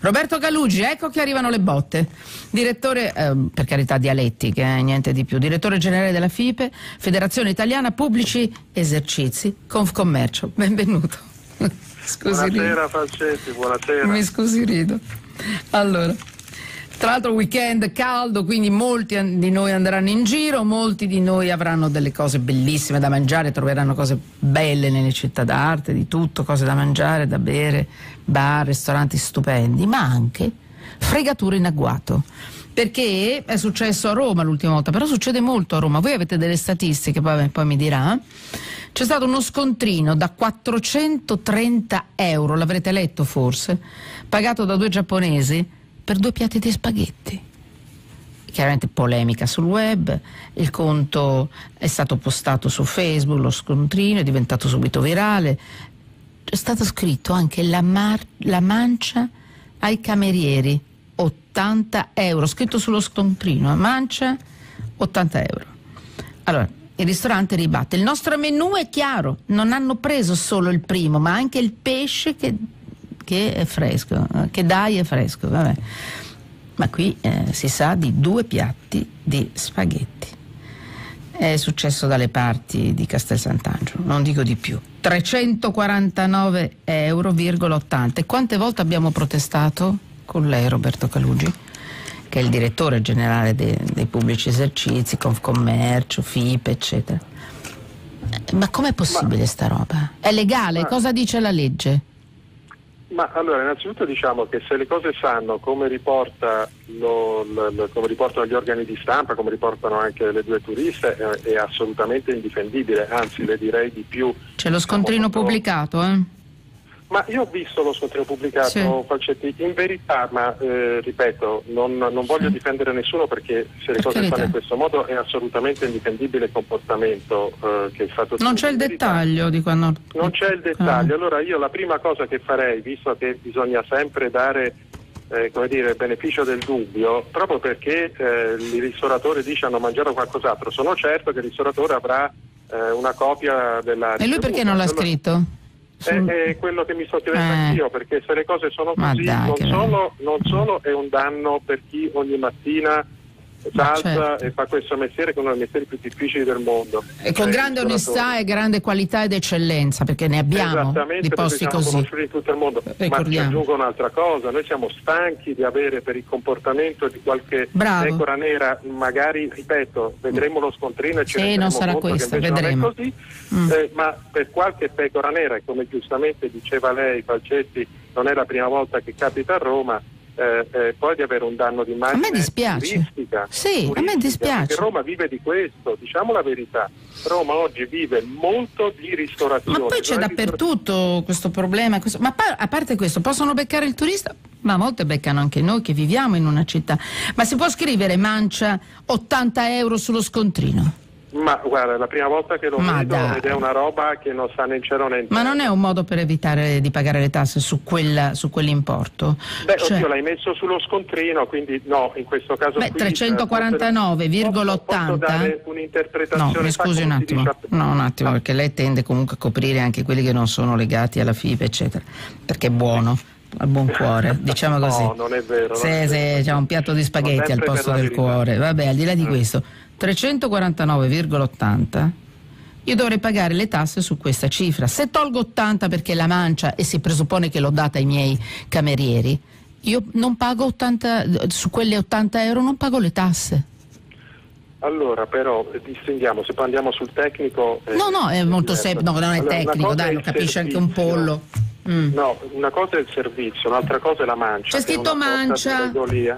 Roberto Calugi, ecco che arrivano le botte. Direttore, eh, per carità dialettiche, eh, niente di più. Direttore generale della FIPE, Federazione Italiana Pubblici Esercizi, Confcommercio. Benvenuto. Scusi, buonasera rido. Falcetti, buonasera. Mi scusi rido. Allora, tra l'altro weekend caldo, quindi molti di noi andranno in giro, molti di noi avranno delle cose bellissime da mangiare, troveranno cose belle nelle città d'arte, di tutto, cose da mangiare, da bere, bar, ristoranti stupendi, ma anche fregature in agguato. Perché è successo a Roma l'ultima volta, però succede molto a Roma. Voi avete delle statistiche, poi, poi mi dirà. C'è stato uno scontrino da 430 euro, l'avrete letto forse, pagato da due giapponesi per due piatti di spaghetti. Chiaramente polemica sul web, il conto è stato postato su Facebook, lo scontrino è diventato subito virale. È stato scritto anche la, mar- la mancia ai camerieri, 80 euro, scritto sullo scontrino, mancia 80 euro. Allora, il ristorante ribatte, il nostro menù è chiaro, non hanno preso solo il primo, ma anche il pesce che che è fresco, che dai è fresco, vabbè. Ma qui eh, si sa di due piatti di spaghetti. È successo dalle parti di Castel Sant'Angelo, non dico di più. 349,80 euro. Quante volte abbiamo protestato con lei, Roberto Calugi, che è il direttore generale dei, dei pubblici esercizi, Confcommercio, FIPE, eccetera. Ma com'è possibile ma, sta roba? È legale? Ma, Cosa dice la legge? Ma allora, innanzitutto diciamo che se le cose sanno come, riporta lo, lo, come riportano gli organi di stampa, come riportano anche le due turiste, è, è assolutamente indifendibile, anzi le direi di più. C'è lo scontrino diciamo, pubblicato, eh? Ma io ho visto lo scontrino pubblicato, sì. Falcetti, in verità, ma eh, ripeto, non, non voglio sì. difendere nessuno perché se le per cose fanno in questo modo è assolutamente indifendibile il comportamento eh, che è stato Non c'è il dettaglio di quando... Non c'è il dettaglio, ah. allora io la prima cosa che farei, visto che bisogna sempre dare eh, come dire, beneficio del dubbio, proprio perché eh, il ristoratore dice hanno mangiato qualcos'altro, sono certo che il ristoratore avrà eh, una copia della... E lui perché non l'ha scritto? È, è, quello che mi sto chiedendo eh. anch'io, perché se le cose sono così, dai, non, solo, non, solo, è un danno per chi ogni mattina salta certo. e fa questo mestiere che è uno dei mestieri più difficili del mondo. E con cioè, grande onestà e grande qualità ed eccellenza, perché ne abbiamo di posti così. in tutto il mondo. Ricordiamo. Ma aggiungo un'altra cosa, noi siamo stanchi di avere per il comportamento di qualche Bravo. pecora nera, magari, ripeto, vedremo lo scontrino e ci sì, non sarà questo, vedremo. Così, mm. eh, ma per qualche pecora nera, e come giustamente diceva lei, Falcetti, non è la prima volta che capita a Roma, eh, eh, poi di avere un danno di immagine a me dispiace. turistica. Sì, turistica, a me dispiace. Perché Roma vive di questo, diciamo la verità. Roma oggi vive molto di ristorazione. Ma poi c'è dappertutto questo problema. Questo... Ma pa- a parte questo, possono beccare il turista? Ma a volte beccano anche noi che viviamo in una città. Ma si può scrivere mancia 80 euro sullo scontrino? Ma guarda, è la prima volta che lo Ma vedo dai. ed è una roba che non sta né in cielo né in Ma non è un modo per evitare di pagare le tasse su, quella, su quell'importo? Beh, cioè... oddio, l'hai messo sullo scontrino, quindi no, in questo caso Beh, 349,80? Posso, posso dare un'interpretazione No, mi scusi un attimo. No, un attimo, no. perché lei tende comunque a coprire anche quelli che non sono legati alla FIPE, eccetera, perché è buono al buon cuore, diciamo così. No, non è vero. Se, se c'è un piatto di spaghetti al posto del cuore, vabbè, al di là di mm. questo 349,80 io dovrei pagare le tasse su questa cifra. Se tolgo 80 perché la mancia e si presuppone che l'ho data ai miei camerieri, io non pago 80, su quelle 80 euro non pago le tasse. Allora, però distinguiamo, se andiamo sul tecnico. Eh, no, no, è molto semplice, no, non è allora, tecnico, dai, lo capisce anche un pollo. Mm. No, una cosa è il servizio, un'altra cosa è la mancia. C'è scritto mancia.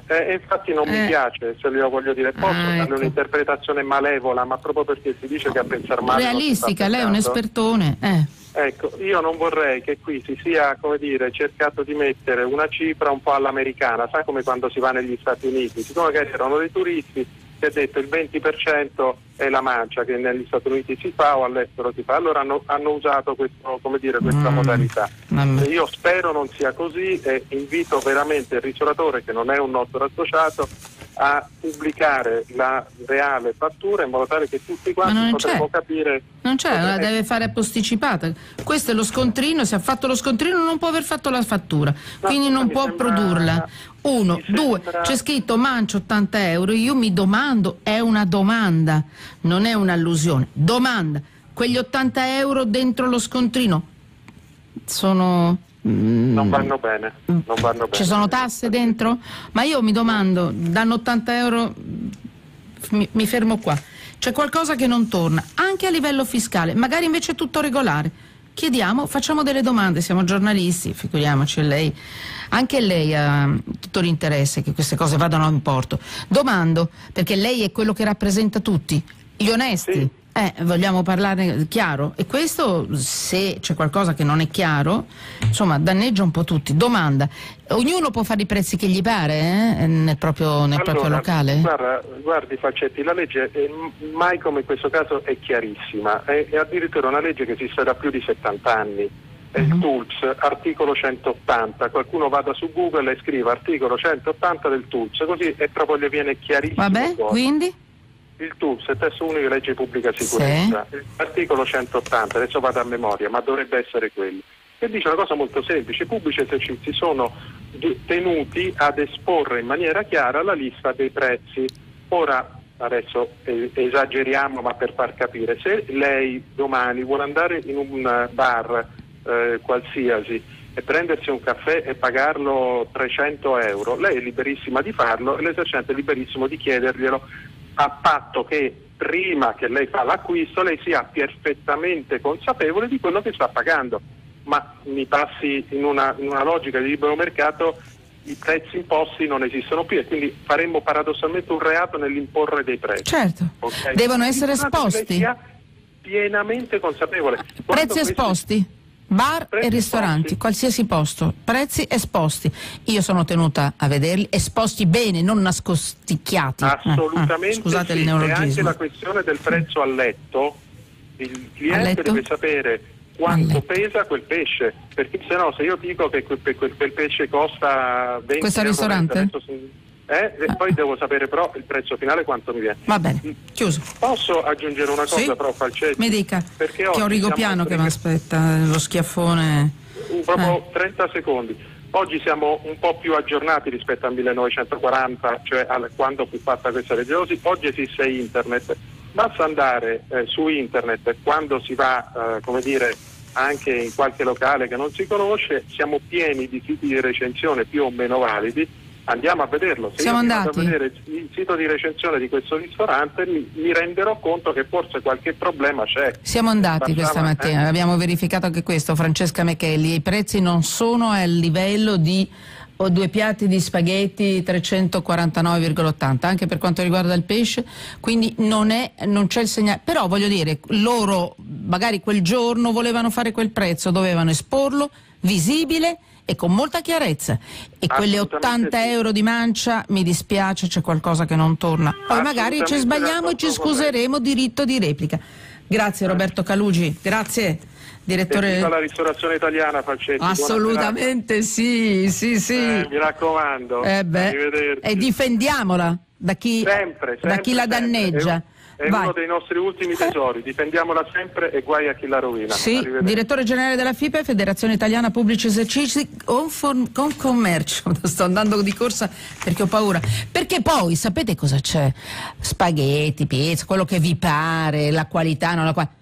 Eh, infatti non eh. mi piace, se glielo voglio dire. Posso ah, ecco. un'interpretazione malevola, ma proprio perché si dice che a pensare male. Realistica, lei è un espertone. Eh. Ecco, io non vorrei che qui si sia, come dire, cercato di mettere una cifra un po' all'americana, sai come quando si va negli Stati Uniti, siccome magari erano dei turisti, si è detto il 20% è la mancia che negli Stati Uniti si fa o all'estero si fa, allora hanno, hanno usato questo, dire, questa mm. modalità. Mm. Io spero non sia così e invito veramente il ristoratore che non è un nostro associato a pubblicare la reale fattura in modo tale che tutti quanti potremo capire. Non c'è, la deve fare posticipata. Questo è lo scontrino, se ha fatto lo scontrino non può aver fatto la fattura, no, quindi non può sembra, produrla. Uno, due, sembra... c'è scritto mancio 80 euro, io mi domando, è una domanda, non è un'allusione, domanda, quegli 80 euro dentro lo scontrino sono non vanno bene. Non vanno Ci bene. sono tasse dentro? Ma io mi domando, danno 80 euro, mi, mi fermo qua. C'è qualcosa che non torna, anche a livello fiscale, magari invece è tutto regolare. Chiediamo, facciamo delle domande, siamo giornalisti, figuriamoci lei. Anche lei ha tutto l'interesse che queste cose vadano in porto. Domando, perché lei è quello che rappresenta tutti, gli onesti. Sì eh, vogliamo parlare chiaro e questo se c'è qualcosa che non è chiaro, insomma, danneggia un po' tutti. Domanda, ognuno può fare i prezzi che gli pare eh? nel, proprio, nel allora, proprio, locale? Guarda, guardi Faccetti, la legge è, mai come in questo caso è chiarissima, è, è addirittura una legge che esiste da più di 70 anni. È il uh-huh. TULS, articolo 180, qualcuno vada su Google e scriva articolo 180 del TULS, così e proprio gli viene chiarissimo. Vabbè, quindi? Il TULS, il testo unico di legge pubblica sicurezza, sì. l'articolo 180, adesso vado a memoria, ma dovrebbe essere quello, che dice una cosa molto semplice, i pubblici esercizi sono tenuti ad esporre in maniera chiara la lista dei prezzi. Ora, adesso esageriamo, ma per far capire, se lei domani vuole andare in un bar eh, qualsiasi e prendersi un caffè e pagarlo 300 euro, lei è liberissima di farlo e l'esercente è liberissimo di chiederglielo a patto che prima che lei fa l'acquisto lei sia perfettamente consapevole di quello che sta pagando. Ma mi passi in una, in una logica di libero mercato i prezzi imposti non esistono più e quindi faremmo paradossalmente un reato nell'imporre dei prezzi. Certo, okay? devono essere esposti. Pienamente consapevole. Prezzi esposti? Bar prezzi e ristoranti, esposti. qualsiasi posto, prezzi esposti. Io sono tenuta a vederli, esposti bene, non nascosticchiati. Assolutamente. Eh, ah, scusate sì. il neologismo. E anche la questione del prezzo a letto, il cliente letto? deve sapere quanto pesa quel pesce, perché se no se io dico che quel, quel, quel pesce costa 20 Questo euro, ristorante? Adesso, eh, e poi devo sapere però il prezzo finale quanto mi viene. Va bene, chiuso. Posso aggiungere una cosa sì? però Falcetti? Mi dica, perché ho Rigopiano che mi aspetta, lo schiaffone. Proprio eh. 30 secondi. Oggi siamo un po' più aggiornati rispetto al 1940, cioè al, quando fu fatta questa legge. Oggi esiste internet. Basta andare eh, su internet quando si va, eh, come dire, anche in qualche locale che non si conosce, siamo pieni di siti di recensione più o meno validi andiamo a vederlo. Se Siamo io andati. a vedere il sito di recensione di questo ristorante mi, mi, renderò conto che forse qualche problema c'è. Siamo andati Facciamo, questa mattina, eh? abbiamo verificato anche questo, Francesca Mechelli, i prezzi non sono al livello di o due piatti di spaghetti 349,80 anche per quanto riguarda il pesce quindi non, è, non c'è il segnale però voglio dire loro magari quel giorno volevano fare quel prezzo dovevano esporlo visibile e con molta chiarezza. E quelle 80 sì. euro di mancia, mi dispiace, c'è qualcosa che non torna. Poi magari ci sbagliamo e ci scuseremo, diritto di replica. Grazie Roberto Calugi, grazie. Direttore... la ristorazione italiana Falcetti. Assolutamente sì, sì, sì. Eh, mi raccomando. Eh e difendiamola da chi, sempre, sempre, da chi la danneggia. Sempre è Vai. uno dei nostri ultimi tesori, difendiamola sempre e guai a chi la rovina. Sì, direttore generale della FIPE, Federazione Italiana Pubblici Esercizi, con, commercio, sto andando di corsa perché ho paura, perché poi sapete cosa c'è? Spaghetti, pizza, quello che vi pare, la qualità, non la qualità